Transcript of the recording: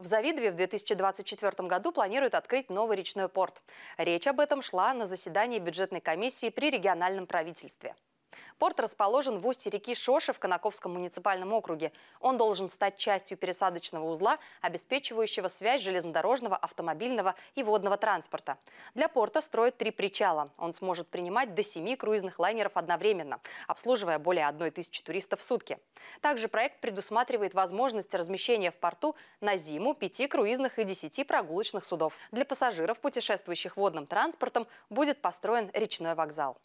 В Завидове в 2024 году планируют открыть новый речной порт. Речь об этом шла на заседании бюджетной комиссии при региональном правительстве. Порт расположен в устье реки Шоши в Конаковском муниципальном округе. Он должен стать частью пересадочного узла, обеспечивающего связь железнодорожного, автомобильного и водного транспорта. Для порта строят три причала. Он сможет принимать до семи круизных лайнеров одновременно, обслуживая более одной тысячи туристов в сутки. Также проект предусматривает возможность размещения в порту на зиму пяти круизных и десяти прогулочных судов. Для пассажиров, путешествующих водным транспортом, будет построен речной вокзал.